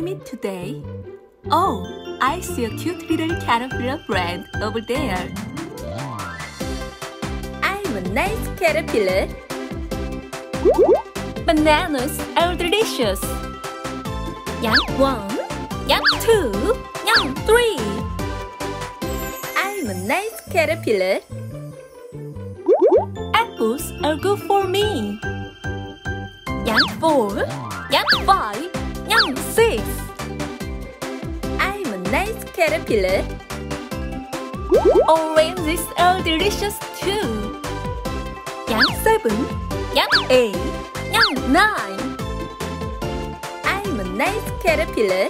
you meet today? Oh, I see a cute little caterpillar friend over there. I'm a nice caterpillar. Bananas are delicious. Yum one, yum two, yum three. I'm a nice caterpillar. Apples are good for me. Yum four, yum five, yum six. I'm a nice caterpillar. Oranges are delicious too. Yum seven, yum eight, yum nine. I'm a nice caterpillar.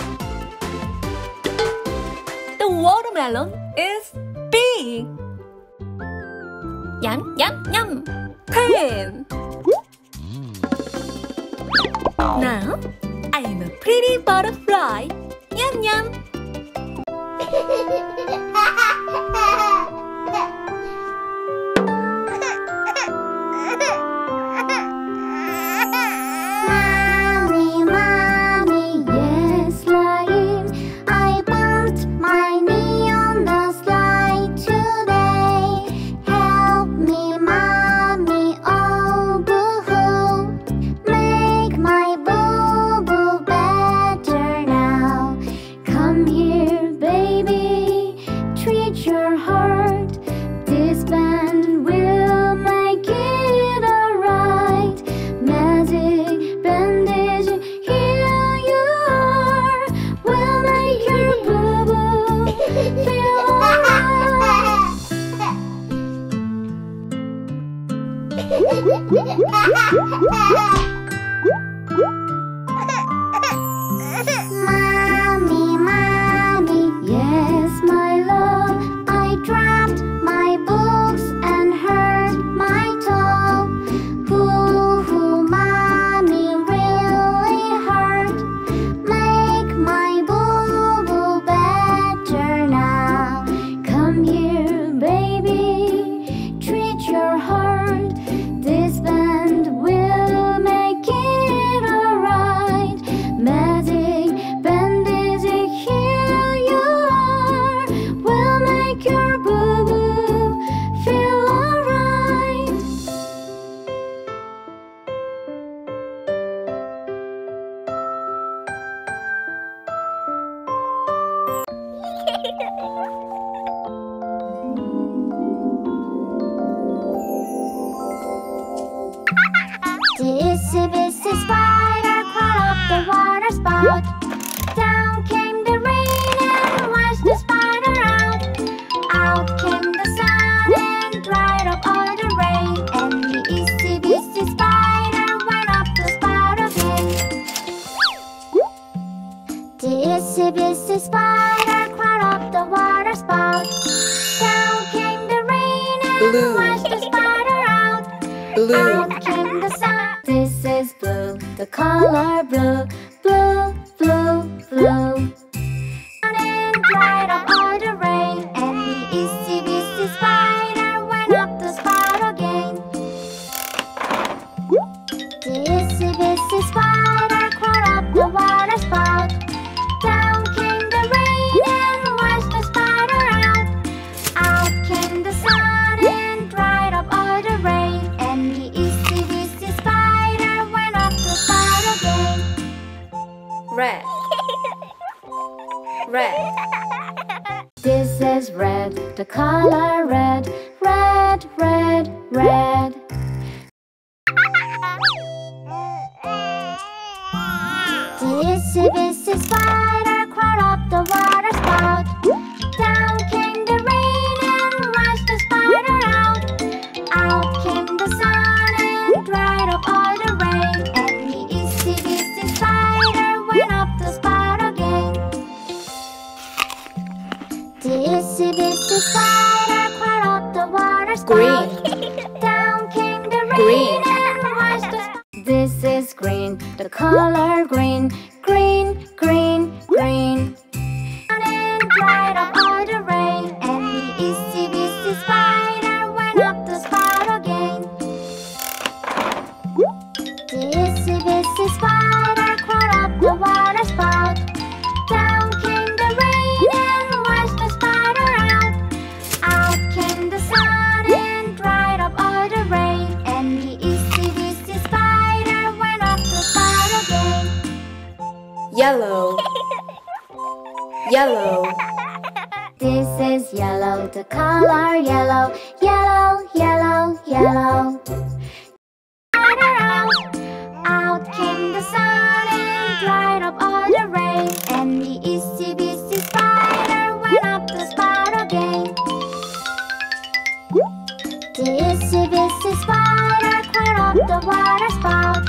The watermelon is big. Yum, yum, yum. Ten. Now, I'm a pretty butterfly. Yum, yum. yes, my love. I dropped my books spout. Down came the rain and washed the spider out. Out came the sun and dried up all the rain. And the itsy bitsy spider went up the spout again. The itsy bitsy spider crawled up the water spout. Down came the rain and Blue. washed the spider out. Out came the sun. This is blue, the color blue, blue, The itsy bitsy spider crawled up the water spout. Down came the rain and washed the spider out. Out came the sun and dried up all the rain. And the itsy bitsy spider went up again. Red. Red. This is red, the color red, red, red, red. Spider crawled up the water spout. Down came the rain and washed the spider out. Out came the sun and dried up all the rain. And the itsy bitsy spider went up the spout again. The itsy bitsy spider crawled up the water spout. Down came the rain Green. and washed the This is green, the color green, green, green, Spider crawled up the water spout. Down came the rain and washed the spider out. Out came the sun and dried up all the rain. And the spider went up the. Yellow. yellow. This is yellow, the color yellow, yellow, yellow, yellow. Itsy bitsy spider climbed up the water spout.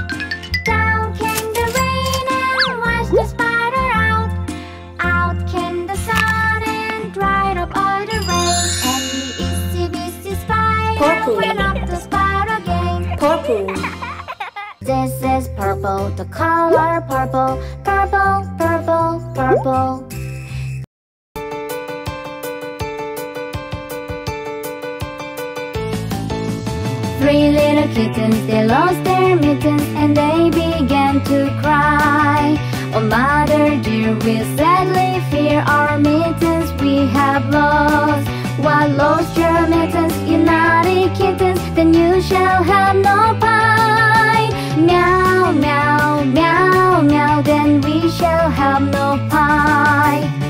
Down came the rain and washed the spider out. Out came the sun and dried up all the rain. And the itsy bitsy spider Purple. went up the spout again. Purple. This is purple, the color purple, purple, purple, purple. Three little kittens, they lost their mittens and they began to cry. Oh, mother dear, we sadly fear our mittens we have lost. What lost your mittens, you naughty kittens? Then you shall have no pie. Meow, meow, meow, meow, then we shall have no pie.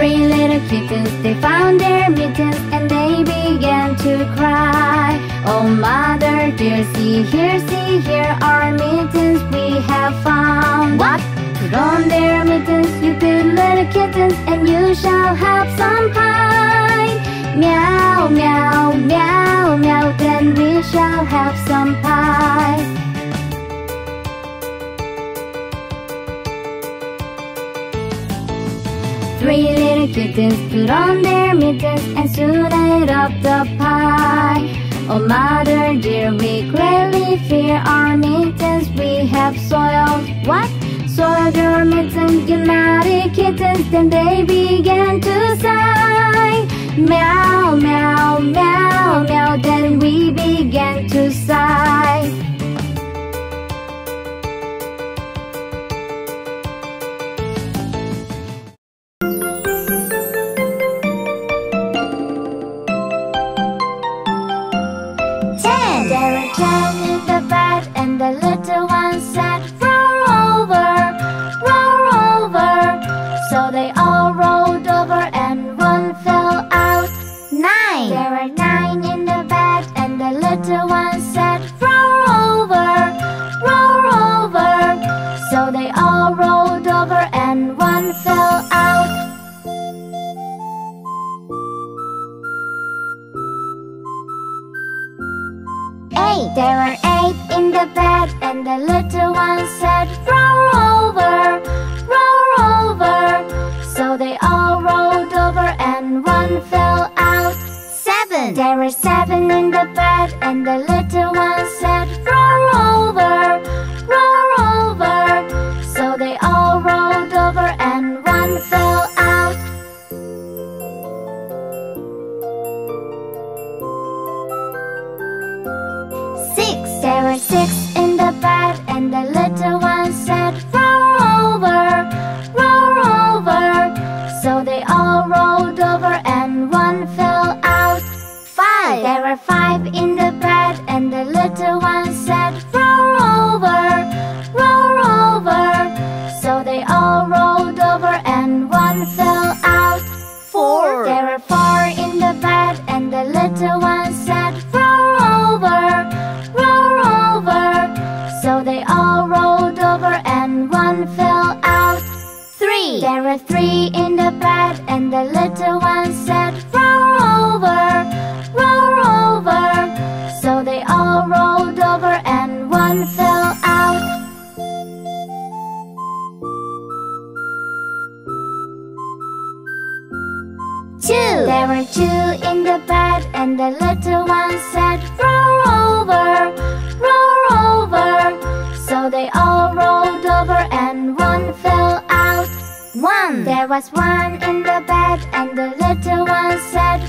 Three little kittens, they found their mittens and they began to cry. Oh, mother dear, see here, see here, our mittens we have found. What? Put on their mittens, you good little kittens, and you shall have some pie. Meow, meow, meow, meow, then we shall have some pie. Three little kittens put on their mittens and soon ate up the pie. Oh, mother dear, we greatly fear our mittens we have soiled. What? Soiled your mittens, you naughty kittens. Then they began to sigh. Meow, meow, meow, meow. Then we began There were eight in the bed, and the little one said, Roll over, roll over. So they all rolled over, and one fell out. Seven. There were seven in the bed, and the little one said, Roll over, were six There were three in the bed, and the little one said, Roll over, roll over. So they all rolled over, and one fell out. Two. There were two in the bed, and the little one said, Roll There was one in the bed and the little one said,